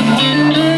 Música hum.